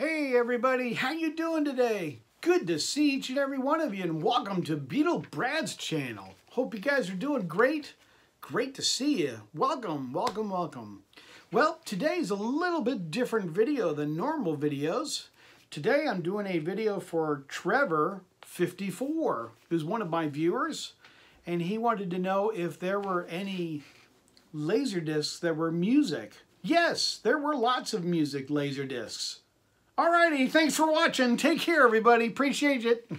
Hey everybody, how you doing today? Good to see each and every one of you and welcome to Beatle Brad's channel. Hope you guys are doing great. Great to see you. Welcome, welcome, welcome. Well, today's a little bit different video than normal videos. Today I'm doing a video for Trevor54, who's one of my viewers, and he wanted to know if there were any laser discs that were music. Yes, there were lots of music laser discs. Alrighty, thanks for watching. Take care, everybody. Appreciate it.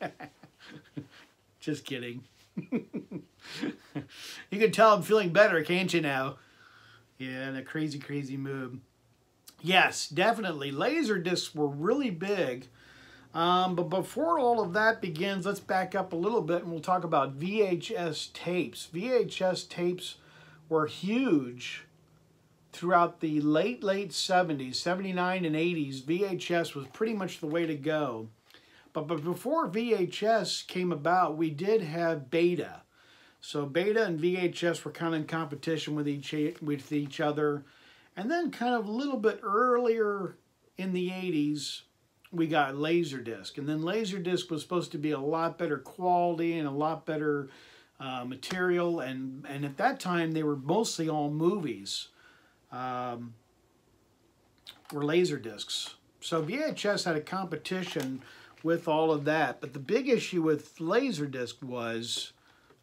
Just kidding. you can tell I'm feeling better, can't you now? Yeah, in a crazy, crazy mood. Yes, definitely. Laser discs were really big. Um, but before all of that begins, let's back up a little bit and we'll talk about VHS tapes. VHS tapes were huge throughout the late, late 70s, 79 and 80s, VHS was pretty much the way to go. But, but before VHS came about, we did have Beta. So Beta and VHS were kind of in competition with each, with each other. And then kind of a little bit earlier in the 80s, we got Laserdisc. And then Laserdisc was supposed to be a lot better quality and a lot better uh, material. And, and at that time, they were mostly all movies um, were laser discs. So VHS had a competition with all of that. But the big issue with Laserdisc was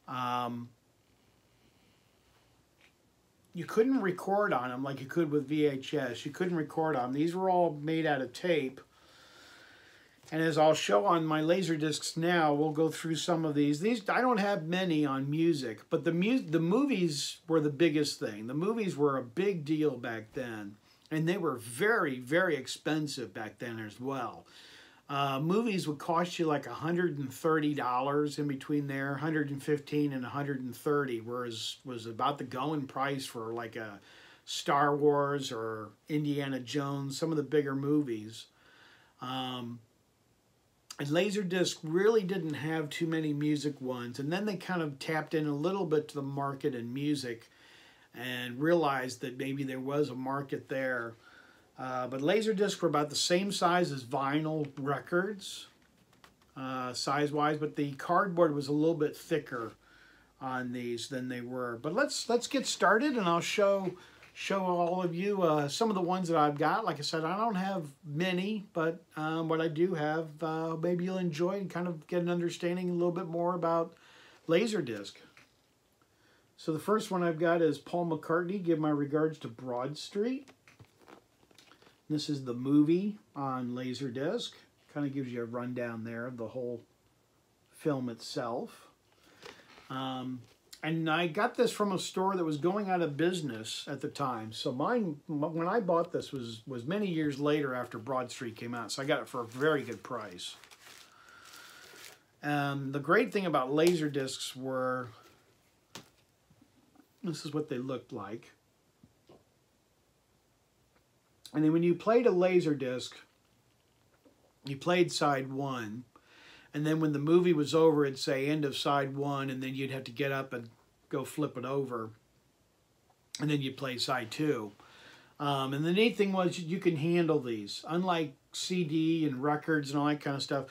um, you couldn't record on them like you could with VHS. You couldn't record on them. These were all made out of tape. And as I'll show on my laser discs now, we'll go through some of these. These I don't have many on music, but the mu the movies were the biggest thing. The movies were a big deal back then, and they were very very expensive back then as well. Uh, movies would cost you like $130 in between there, 115 and 130, whereas was about the going price for like a Star Wars or Indiana Jones, some of the bigger movies. Um, Laserdisc really didn't have too many music ones. And then they kind of tapped in a little bit to the market in music and realized that maybe there was a market there. Uh, but Laserdisc were about the same size as vinyl records, uh, size-wise, but the cardboard was a little bit thicker on these than they were. But let's let's get started, and I'll show show all of you uh, some of the ones that I've got. Like I said, I don't have many, but um, what I do have, uh, maybe you'll enjoy and kind of get an understanding a little bit more about Laserdisc. So the first one I've got is Paul McCartney, Give My Regards to Broad Street. This is the movie on Laserdisc. Kind of gives you a rundown there of the whole film itself. Um, and I got this from a store that was going out of business at the time. So mine, when I bought this, was was many years later after Broad Street came out. So I got it for a very good price. And the great thing about laser discs were, this is what they looked like. And then when you played a laser disc, you played side one, and then when the movie was over, it'd say end of side one, and then you'd have to get up and go flip it over, and then you'd play side two. Um, and the neat thing was you can handle these. Unlike CD and records and all that kind of stuff,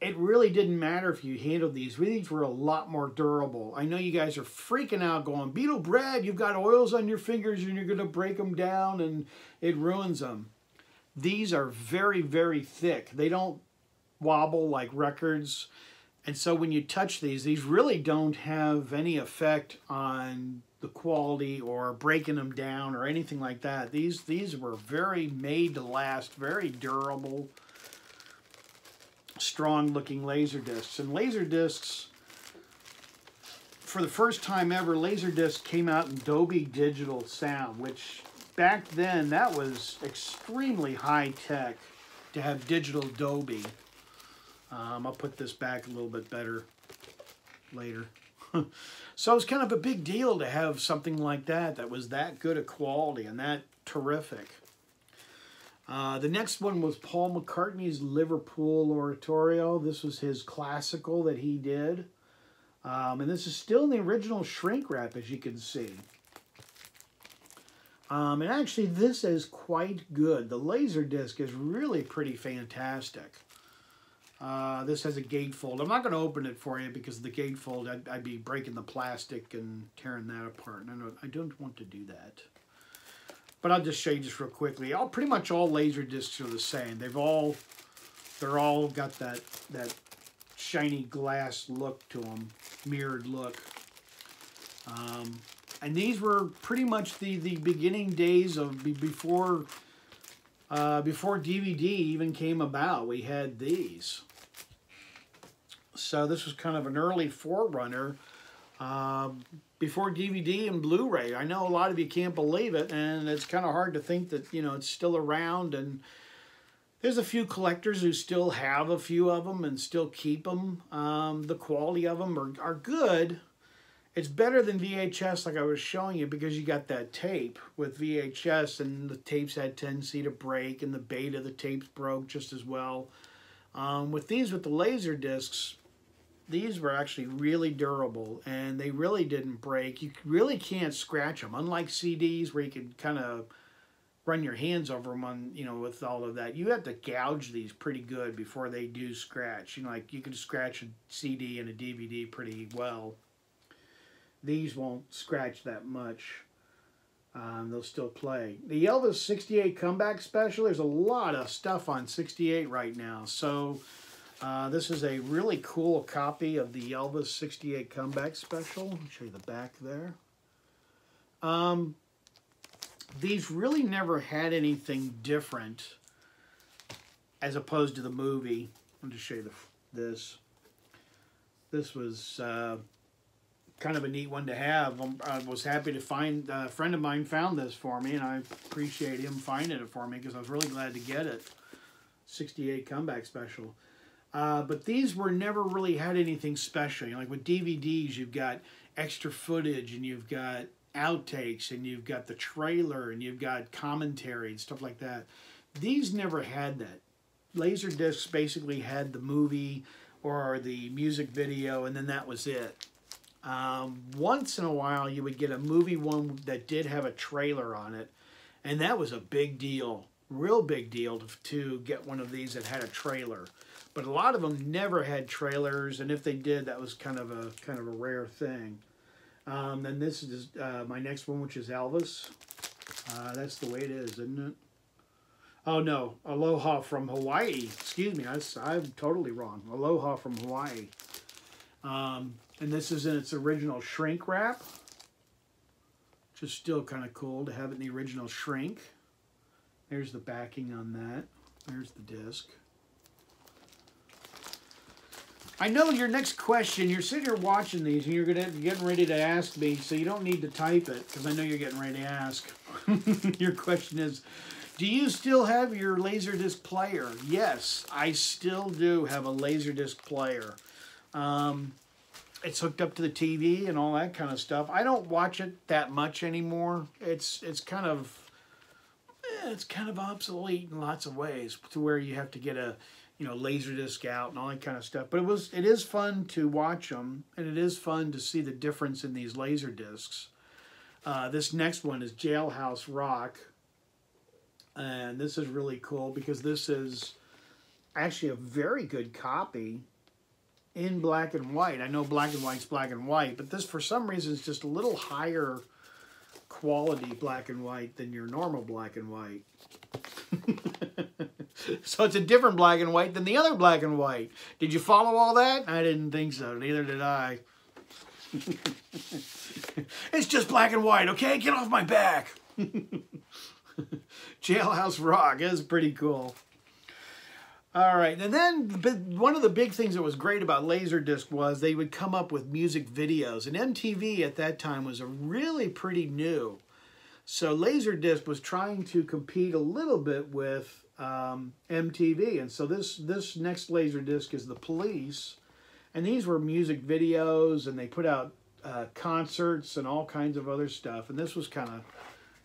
it really didn't matter if you handled these. These were a lot more durable. I know you guys are freaking out going, Beatle Brad, you've got oils on your fingers and you're going to break them down and it ruins them. These are very, very thick. They don't wobble like records. And so when you touch these, these really don't have any effect on the quality or breaking them down or anything like that. These, these were very made to last, very durable, strong looking laser discs. And laser discs, for the first time ever, laser discs came out in Dolby Digital Sound, which back then that was extremely high tech to have digital Dolby. Um, I'll put this back a little bit better later. so it's kind of a big deal to have something like that that was that good a quality and that terrific. Uh, the next one was Paul McCartney's Liverpool Oratorio. This was his classical that he did. Um, and this is still in the original shrink wrap, as you can see. Um, and actually, this is quite good. The laser disc is really pretty fantastic. Uh, this has a gatefold. I'm not going to open it for you because the gatefold, I'd, I'd be breaking the plastic and tearing that apart. And I don't, I don't want to do that. But I'll just show you just real quickly. All pretty much all laser discs are the same. They've all they're all got that that shiny glass look to them, mirrored look. Um, and these were pretty much the the beginning days of before uh, before DVD even came about. We had these. So this was kind of an early forerunner uh, before DVD and Blu-ray. I know a lot of you can't believe it, and it's kind of hard to think that you know it's still around. And there's a few collectors who still have a few of them and still keep them. Um, the quality of them are, are good. It's better than VHS, like I was showing you, because you got that tape with VHS, and the tapes had tendency to break, and the beta the tapes broke just as well. Um, with these, with the laser discs, these were actually really durable and they really didn't break. You really can't scratch them, unlike CDs where you could kind of run your hands over them on, you know, with all of that. You have to gouge these pretty good before they do scratch. You know, like you can scratch a CD and a DVD pretty well. These won't scratch that much. Um, they'll still play. The Elvis 68 Comeback Special, there's a lot of stuff on 68 right now. So uh, this is a really cool copy of the Elvis 68 Comeback Special. I'll show you the back there. Um, these really never had anything different as opposed to the movie. I'll just show you the, this. This was uh, kind of a neat one to have. Um, I was happy to find, a friend of mine found this for me, and I appreciate him finding it for me because I was really glad to get it. 68 Comeback Special. Uh, but these were never really had anything special. You know, like with DVDs, you've got extra footage and you've got outtakes and you've got the trailer and you've got commentary and stuff like that. These never had that. Laserdiscs basically had the movie or the music video and then that was it. Um, once in a while, you would get a movie one that did have a trailer on it, and that was a big deal, real big deal to, to get one of these that had a trailer but a lot of them never had trailers, and if they did, that was kind of a kind of a rare thing. Um, then this is uh, my next one, which is Elvis. Uh, that's the way it is, isn't it? Oh no, Aloha from Hawaii. Excuse me, I, I'm totally wrong. Aloha from Hawaii. Um, and this is in its original shrink wrap, which is still kind of cool to have it in the original shrink. There's the backing on that. There's the disc. I know your next question, you're sitting here watching these and you're gonna getting ready to ask me, so you don't need to type it because I know you're getting ready to ask. your question is, do you still have your Laserdisc player? Yes, I still do have a Laserdisc player. Um, it's hooked up to the TV and all that kind of stuff. I don't watch it that much anymore. It's it's kind of it's kind of obsolete in lots of ways to where you have to get a you know, laser disc out and all that kind of stuff. But it was it is fun to watch them, and it is fun to see the difference in these laser discs. Uh, this next one is Jailhouse Rock, and this is really cool because this is actually a very good copy in black and white. I know black and white's black and white, but this for some reason is just a little higher quality black and white than your normal black and white. so it's a different black and white than the other black and white. Did you follow all that? I didn't think so. Neither did I. it's just black and white, okay? Get off my back. Jailhouse Rock is pretty cool. All right, and then one of the big things that was great about Laserdisc was they would come up with music videos, and MTV at that time was a really pretty new. So Laserdisc was trying to compete a little bit with um, MTV. And so this, this next Laserdisc is The Police. And these were music videos and they put out uh, concerts and all kinds of other stuff. And this was kind of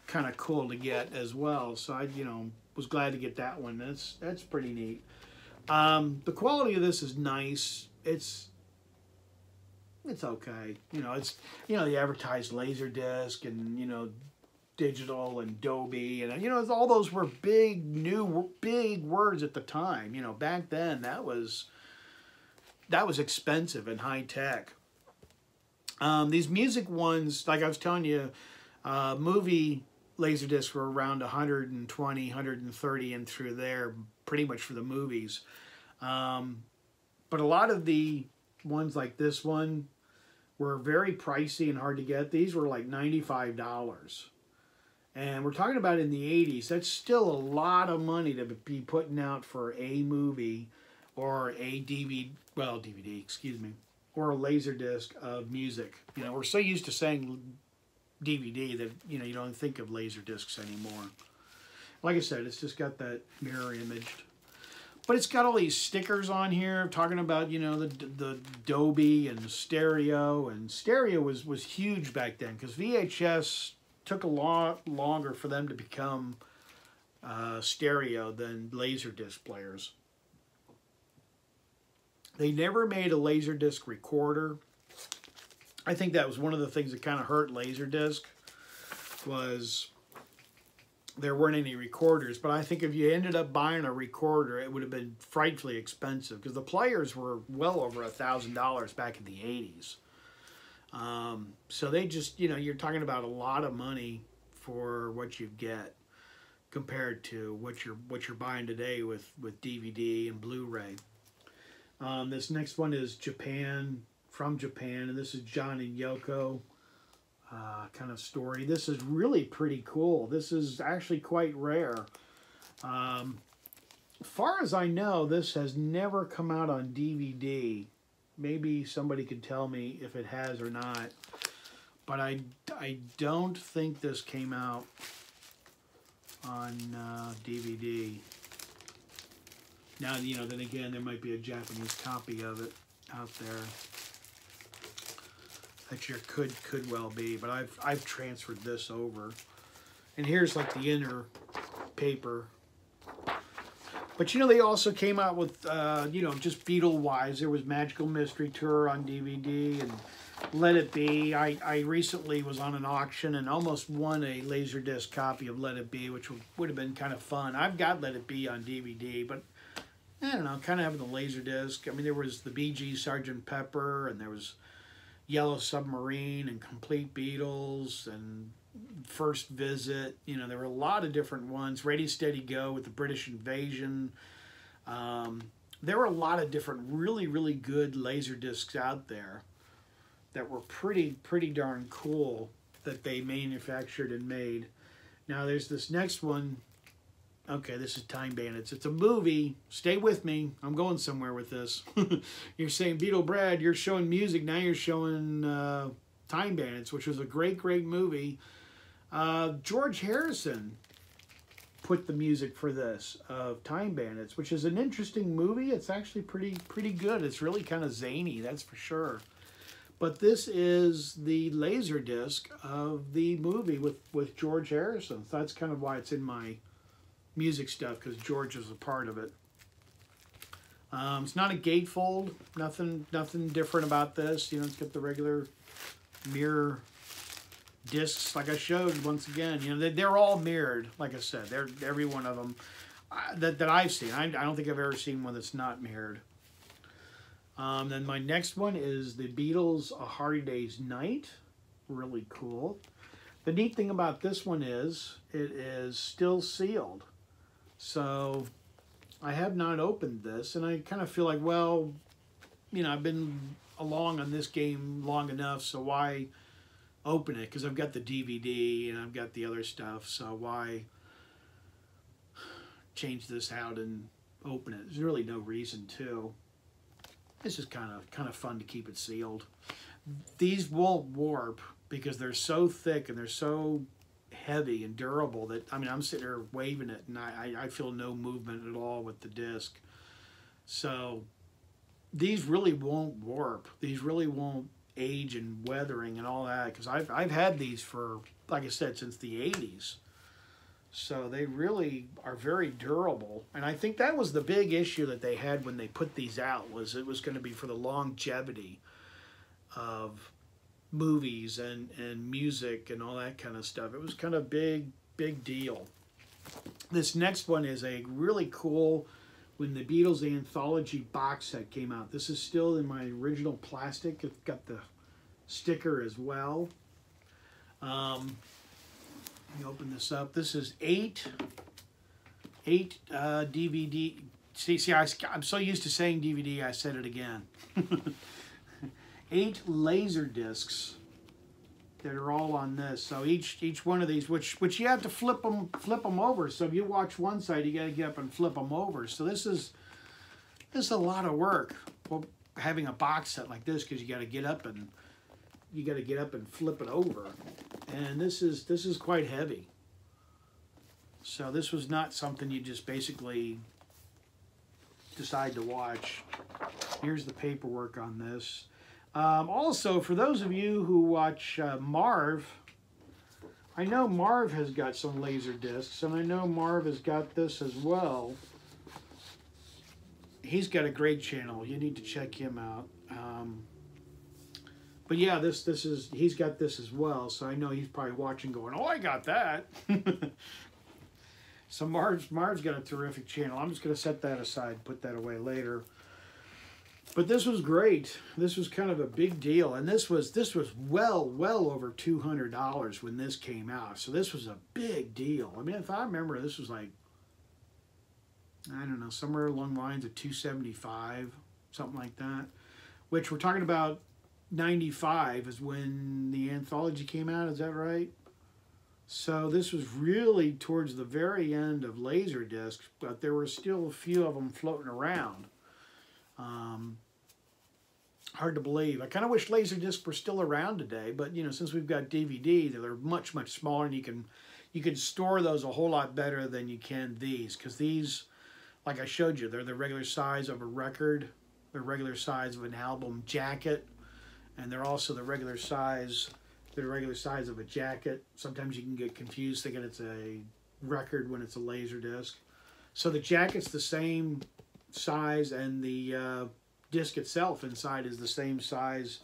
kind of cool to get as well. So I, you know, was glad to get that one. That's that's pretty neat. Um, the quality of this is nice. It's it's okay. You know, it's you know the advertised laser disc and you know digital and Dolby, and you know, all those were big new big words at the time. You know, back then that was that was expensive and high tech. Um, these music ones, like I was telling you, uh, movie Laserdiscs were around 120, 130 and through there, pretty much for the movies. Um, but a lot of the ones like this one were very pricey and hard to get. These were like $95. And we're talking about in the 80s. That's still a lot of money to be putting out for a movie or a DVD, well, DVD, excuse me, or a laser disc of music. You know, we're so used to saying DVD that, you know, you don't think of laser discs anymore. Like I said, it's just got that mirror imaged. But it's got all these stickers on here talking about, you know, the the Dolby and stereo. And stereo was, was huge back then because VHS took a lot longer for them to become uh, stereo than laser disc players. They never made a Laserdisc recorder. I think that was one of the things that kind of hurt Laserdisc was there weren't any recorders. But I think if you ended up buying a recorder, it would have been frightfully expensive because the players were well over a thousand dollars back in the '80s. Um, so they just, you know, you're talking about a lot of money for what you get compared to what you're what you're buying today with with DVD and Blu-ray. Um, this next one is Japan, from Japan, and this is John and Yoko uh, kind of story. This is really pretty cool. This is actually quite rare. Um, far as I know, this has never come out on DVD. Maybe somebody could tell me if it has or not. But I, I don't think this came out on uh, DVD. Now, you know, then again, there might be a Japanese copy of it out there. That sure could could well be, but I've I've transferred this over. And here's like the inner paper. But you know, they also came out with, uh, you know, just Beatle-wise. There was Magical Mystery Tour on DVD and Let It Be. I, I recently was on an auction and almost won a Laserdisc copy of Let It Be, which would, would have been kind of fun. I've got Let It Be on DVD, but I don't know, kind of having the laser disc. I mean, there was the Bee Gees Sergeant Pepper, and there was Yellow Submarine and Complete Beatles and First Visit. You know, there were a lot of different ones. Ready, Steady, Go with the British Invasion. Um, there were a lot of different, really, really good laser discs out there that were pretty, pretty darn cool that they manufactured and made. Now, there's this next one Okay, this is Time Bandits. It's a movie. Stay with me. I'm going somewhere with this. you're saying, Beatle Brad, you're showing music. Now you're showing uh, Time Bandits, which was a great, great movie. Uh, George Harrison put the music for this of Time Bandits, which is an interesting movie. It's actually pretty, pretty good. It's really kind of zany, that's for sure. But this is the laser disc of the movie with, with George Harrison. So that's kind of why it's in my music stuff because George was a part of it. Um, it's not a gatefold. Nothing, nothing different about this. You know, it's got the regular mirror discs, like I showed once again. You know, they, they're all mirrored. Like I said, they're every one of them uh, that that I've seen. I, I don't think I've ever seen one that's not mirrored. Um, then my next one is the Beatles A Hard Day's Night. Really cool. The neat thing about this one is it is still sealed. So I have not opened this, and I kind of feel like, well, you know, I've been along on this game long enough, so why open it? Because I've got the DVD and I've got the other stuff, so why change this out and open it? There's really no reason to. This is kind of kind of fun to keep it sealed. These won't warp because they're so thick and they're so heavy and durable that I mean I'm sitting there waving it and I, I feel no movement at all with the disc. So these really won't warp. These really won't age and weathering and all that because I've, I've had these for like I said since the 80s. So they really are very durable. And I think that was the big issue that they had when they put these out was it was going to be for the longevity of movies and, and music and all that kind of stuff. It was kind of big, big deal. This next one is a really cool when the Beatles anthology box set came out. This is still in my original plastic. It's got the sticker as well. Um, let me open this up. This is eight, eight uh, DVD. See, see, I, I'm so used to saying DVD, I said it again. eight laser discs that are all on this. So each each one of these, which which you have to flip them flip them over. So if you watch one side, you got to get up and flip them over. So this is this is a lot of work. Well, having a box set like this because you got to get up and you got to get up and flip it over, and this is this is quite heavy. So this was not something you just basically decide to watch. Here's the paperwork on this. Um, also, for those of you who watch uh, Marv, I know Marv has got some laser discs, and I know Marv has got this as well. He's got a great channel. You need to check him out. Um, but yeah, this this is he's got this as well, so I know he's probably watching, going, "Oh, I got that." so Marv's Marv's got a terrific channel. I'm just going to set that aside, put that away later. But this was great. This was kind of a big deal, and this was this was well well over two hundred dollars when this came out. So this was a big deal. I mean, if I remember, this was like I don't know somewhere along the lines of two seventy five, something like that. Which we're talking about ninety five is when the anthology came out. Is that right? So this was really towards the very end of Laserdisc, but there were still a few of them floating around. Um, hard to believe. I kind of wish Laserdisc were still around today, but you know, since we've got DVD, they're much much smaller, and you can you can store those a whole lot better than you can these, because these, like I showed you, they're the regular size of a record, the regular size of an album jacket, and they're also the regular size, the regular size of a jacket. Sometimes you can get confused thinking it's a record when it's a laser disc. So the jacket's the same size and the uh, disc itself inside is the same size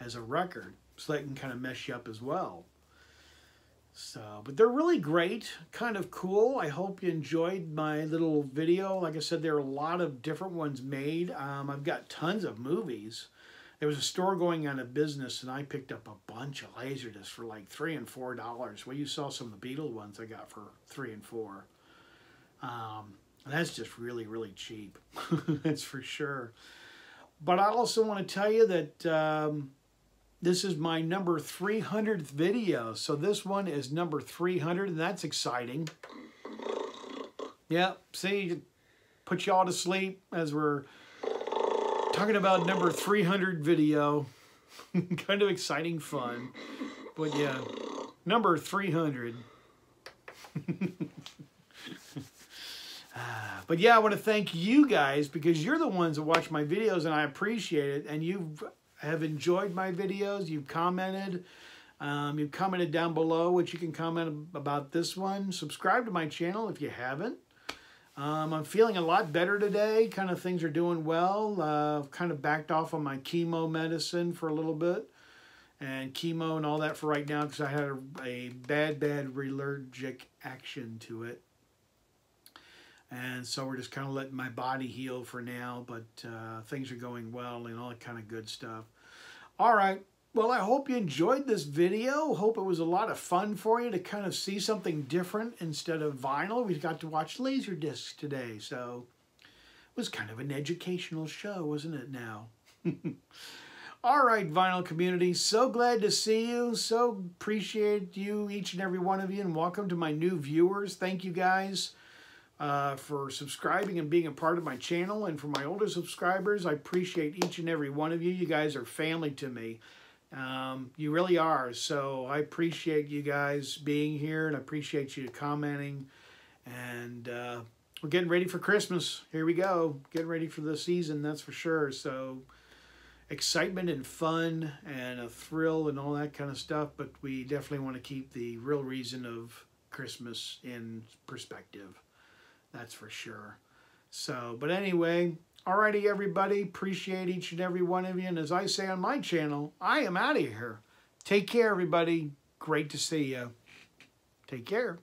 as a record. So that can kind of mess you up as well. So, but they're really great, kind of cool. I hope you enjoyed my little video. Like I said, there are a lot of different ones made. Um, I've got tons of movies. There was a store going out of business, and I picked up a bunch of Laserdiscs for like three and four dollars. Well, you saw some of the Beatle ones I got for three and four. Um, that's just really, really cheap. That's for sure. But I also want to tell you that um, this is my number 300th video. So this one is number 300, and that's exciting. Yeah, see, put you all to sleep as we're talking about number 300 video. kind of exciting fun. But yeah, number 300. But yeah, I want to thank you guys because you're the ones that watch my videos and I appreciate it. And you have enjoyed my videos. You've commented. Um, you've commented down below, which you can comment about this one. Subscribe to my channel if you haven't. Um, I'm feeling a lot better today. Kind of things are doing well. Uh, kind of backed off on my chemo medicine for a little bit. And chemo and all that for right now because I had a, a bad, bad allergic action to it and so we're just kind of letting my body heal for now but uh, things are going well and all that kind of good stuff. All right well i hope you enjoyed this video. Hope it was a lot of fun for you to kind of see something different instead of vinyl. We got to watch laser discs today so it was kind of an educational show wasn't it now? All right vinyl community so glad to see you so appreciate you each and every one of you and welcome to my new viewers. Thank you guys uh, for subscribing and being a part of my channel. And for my older subscribers, I appreciate each and every one of you. You guys are family to me. Um, you really are. So I appreciate you guys being here and I appreciate you commenting. And uh, we're getting ready for Christmas. Here we go. Getting ready for the season, that's for sure. So excitement and fun and a thrill and all that kind of stuff. But we definitely want to keep the real reason of Christmas in perspective. That's for sure. So, but anyway, alrighty, everybody. Appreciate each and every one of you. And as I say on my channel, I am out of here. Take care, everybody. Great to see you. Take care.